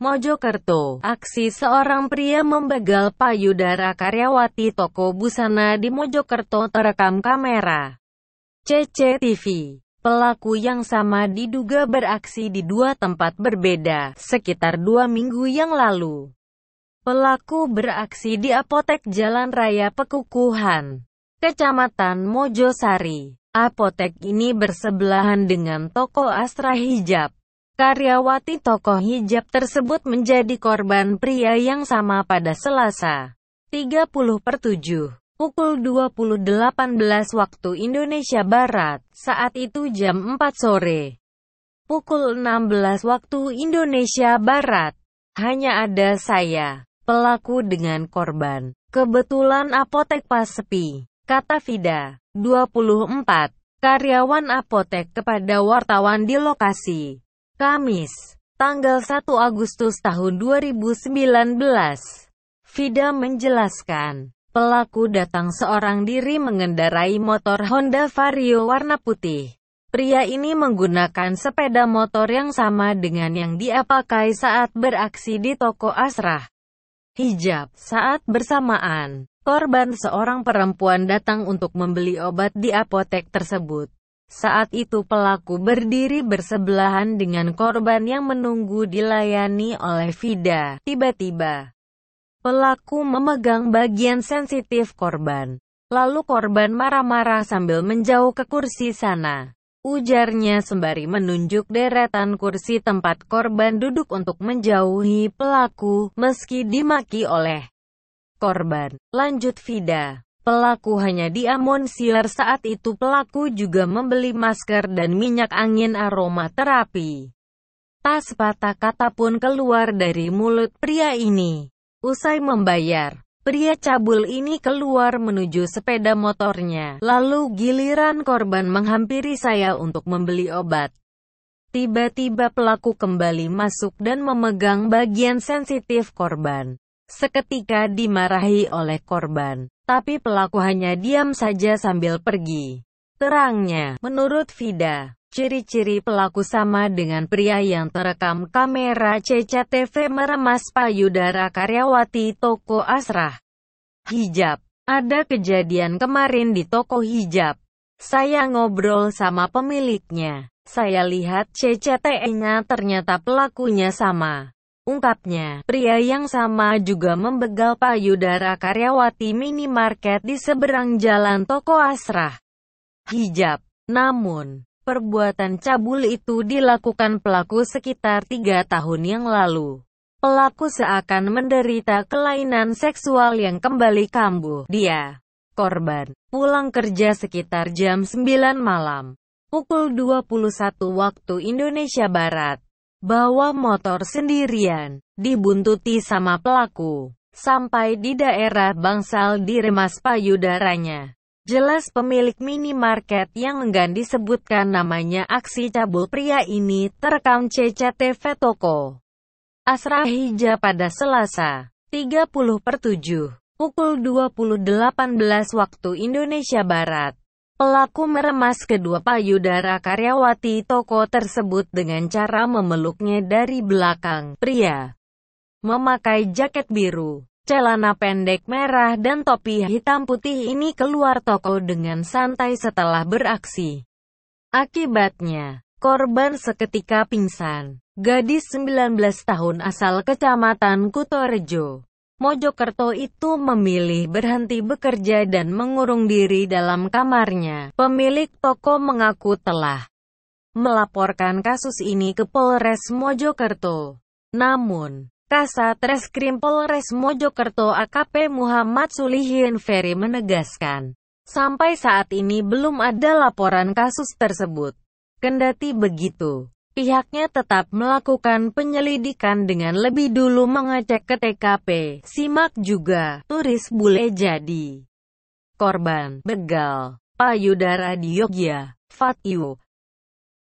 Mojokerto, aksi seorang pria membegal payudara karyawati toko busana di Mojokerto terekam kamera CCTV. Pelaku yang sama diduga beraksi di dua tempat berbeda, sekitar dua minggu yang lalu. Pelaku beraksi di apotek Jalan Raya Pekukuhan, Kecamatan Mojosari. Apotek ini bersebelahan dengan toko Astra Hijab. Karyawati toko hijab tersebut menjadi korban pria yang sama pada Selasa, 30 per 7, pukul 20.18 waktu Indonesia Barat, saat itu jam 4 sore. Pukul 16 waktu Indonesia Barat, hanya ada saya, pelaku dengan korban. Kebetulan apotek pas sepi, kata Vida, 24, karyawan apotek kepada wartawan di lokasi. Kamis, tanggal 1 Agustus tahun 2019. Vida menjelaskan, pelaku datang seorang diri mengendarai motor Honda Vario warna putih. Pria ini menggunakan sepeda motor yang sama dengan yang dia pakai saat beraksi di toko Asrah. Hijab, saat bersamaan, korban seorang perempuan datang untuk membeli obat di apotek tersebut. Saat itu pelaku berdiri bersebelahan dengan korban yang menunggu dilayani oleh Vida. Tiba-tiba, pelaku memegang bagian sensitif korban. Lalu korban marah-marah sambil menjauh ke kursi sana. Ujarnya sembari menunjuk deretan kursi tempat korban duduk untuk menjauhi pelaku, meski dimaki oleh korban. Lanjut Vida. Pelaku hanya diamonsiler saat itu pelaku juga membeli masker dan minyak angin aroma terapi. Tak sepatah kata pun keluar dari mulut pria ini. Usai membayar, pria cabul ini keluar menuju sepeda motornya. Lalu giliran korban menghampiri saya untuk membeli obat. Tiba-tiba pelaku kembali masuk dan memegang bagian sensitif korban. Seketika dimarahi oleh korban, tapi pelaku hanya diam saja sambil pergi. Terangnya, menurut Vida, ciri-ciri pelaku sama dengan pria yang terekam kamera CCTV meremas payudara karyawati toko Asrah. Hijab. Ada kejadian kemarin di toko hijab. Saya ngobrol sama pemiliknya. Saya lihat CCTV-nya ternyata pelakunya sama. Ungkapnya, pria yang sama juga membegal payudara karyawati minimarket di seberang jalan toko Asrah. Hijab. Namun, perbuatan cabul itu dilakukan pelaku sekitar tiga tahun yang lalu. Pelaku seakan menderita kelainan seksual yang kembali kambuh. Dia, korban, pulang kerja sekitar jam 9 malam. Pukul 21 waktu Indonesia Barat bawa motor sendirian, dibuntuti sama pelaku. Sampai di daerah Bangsal diremas payudaranya. Jelas pemilik minimarket yang enggan disebutkan namanya aksi cabul pria ini terekam CCTV toko. Asrah Hija pada Selasa, 30 per 7, pukul 20.18 waktu Indonesia Barat. Pelaku meremas kedua payudara karyawati toko tersebut dengan cara memeluknya dari belakang. Pria memakai jaket biru, celana pendek merah dan topi hitam putih ini keluar toko dengan santai setelah beraksi. Akibatnya, korban seketika pingsan. Gadis 19 tahun asal kecamatan Kutorejo Mojokerto itu memilih berhenti bekerja dan mengurung diri dalam kamarnya. Pemilik toko mengaku telah melaporkan kasus ini ke Polres Mojokerto. Namun, Kasat Reskrim Polres Mojokerto AKP Muhammad Sulihin Ferry menegaskan, sampai saat ini belum ada laporan kasus tersebut. Kendati begitu, Pihaknya tetap melakukan penyelidikan dengan lebih dulu mengecek ke TKP. Simak juga, turis bule jadi korban begal payudara di Yogyakarta. Fatyu